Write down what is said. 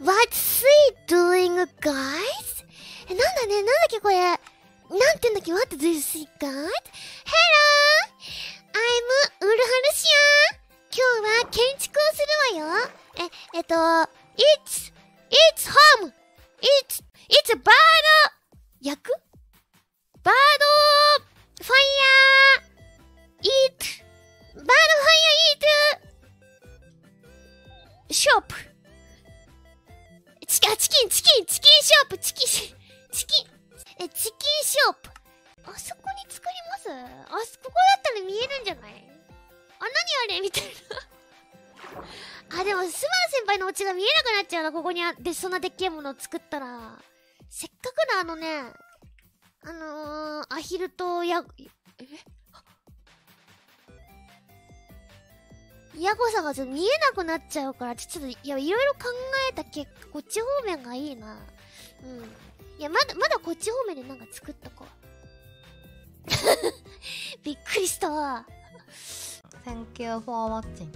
What's C doing, guys? え、なんだね、なんだっけこれ。なんて言うんだっけ ?What do you see, guys? Hello! I'm ウルハルシア今日は建築をするわよ。え、えっと、It's, it's home! It's, it's a bird! 焼くバードファイヤー eat バードファイヤー eat ショップチキ、ン、チキン、チキンショップ、チキン、チキン、え、チキンショップ。あそこに作ります？あそこだったら見えるんじゃない？あ、何あれ？みたいな。あ、でも、スマル先輩のお家が見えなくなっちゃうな、ここにあ、で、そんなでっけえものを作ったら。せっかくのあのね、あのー、アヒルとヤ、え？やこさがちょっと見えなくなっちゃうから、ちょっと、いや、いろいろ考えた結果、こっち方面がいいな。うん。いや、まだ、まだこっち方面でなんか作っとこう。びっくりしたわ。Thank you for watching.